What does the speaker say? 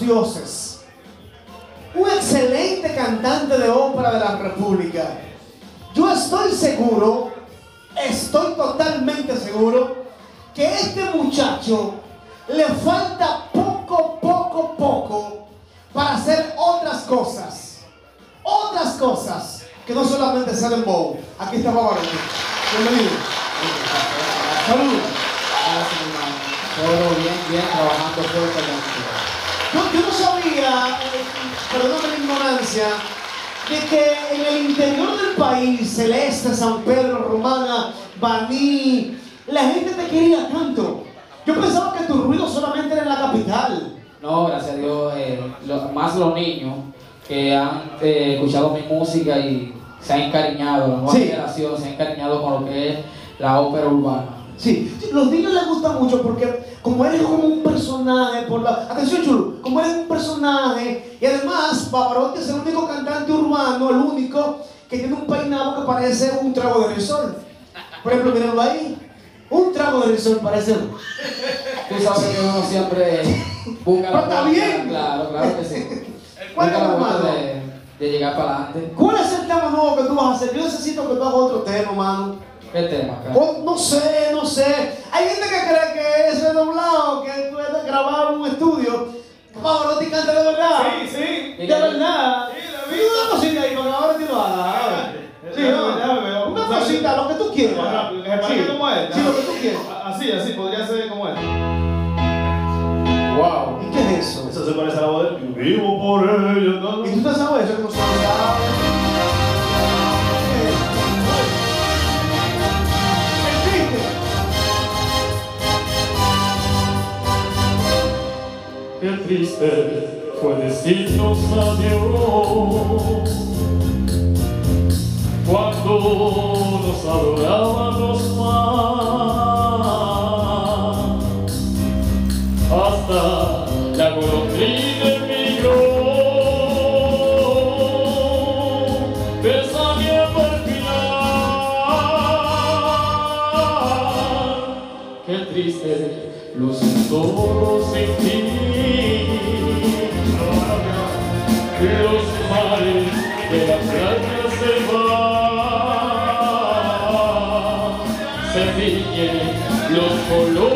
dioses, un excelente cantante de ópera de la República. Yo estoy seguro, estoy totalmente seguro, que este muchacho le falta poco, poco, poco para hacer otras cosas. Otras cosas que no solamente ser en bow. Aquí está Pavarotti. Bienvenido. Saludos. Todo bien, bien, trabajando fuertemente. Yo, no sabía, perdóname la ignorancia, de que en el interior del país, Celeste, San Pedro, Romana, Baní, la gente te quería tanto. Yo pensaba que tu ruido solamente era en la capital. No, gracias a Dios, eh, más los niños que han eh, escuchado mi música y se han encariñado, la nueva Sí. generación se ha encariñado con lo que es la ópera urbana. Sí, los niños les gusta mucho porque como eres como un personaje, por la... Atención chulo, como eres un personaje y además Pavarotti es el único cantante urbano, el único que tiene un peinado que parece un trago de risol. Por ejemplo, mírenlo ahí, un trago de risol parece... Tú sabes que uno siempre busca Pero está bien. Claro, claro que sí. ¿Cuál es la mano? de, de llegar para adelante. ¿Cuál es el tema nuevo que tú vas a hacer? Yo necesito que tú hagas otro tema, mano. ¿Qué tema, acá? O no sé, no sé. Hay gente que cree que es redoblado, que tú eres grabado en un estudio. Pavarotti canta de verdad. Sí, sí. De verdad. Sí, una cosita ahí para ahora te lo haga. Sí, no. Una cosita, lo que tú quieras. Sí. como él. Sí, lo que tú quieras. Así, así, podría ser como él. Wow. ¿Y qué es eso? Eso se parece a la voz de él. Vivo por ella. ¿Y tú te sabes eso triste fue decirnos adiós cuando nos adorábamos más hasta la golondrina emigró. Pensando al final. Qué triste luce todo sin ti los mares de la playa se van se tiñen los colores